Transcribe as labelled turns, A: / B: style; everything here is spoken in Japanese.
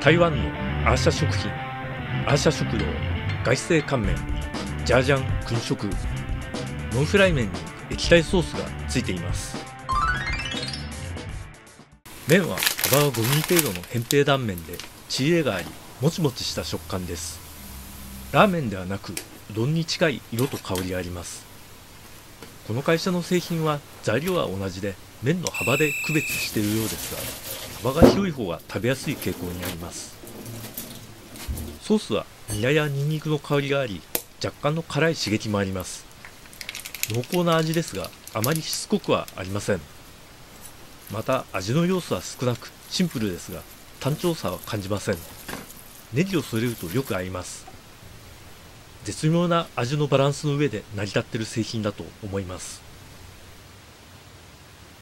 A: 台湾のアーシャ食品アーシャ食堂外製乾麺ジャージャン燻食ノンフライ麺に液体ソースがついています。麺は幅は5ミリ程度の扁平断面で血入れがありもちもちした食感です。ラーメンではなくうどんに近い色と香りがあります。この会社の製品は材料は同じで麺の幅で区別しているようですが幅が広い方が食べやすい傾向にあります。ソースはニラやニンニクの香りがあり若干の辛い刺激もあります。濃厚な味ですがあまりしつこくはありません。また味の要素は少なくシンプルですが単調さは感じません。ネギを添えるとよく合います。絶妙な味のバランスの上で成り立っている製品だと思います。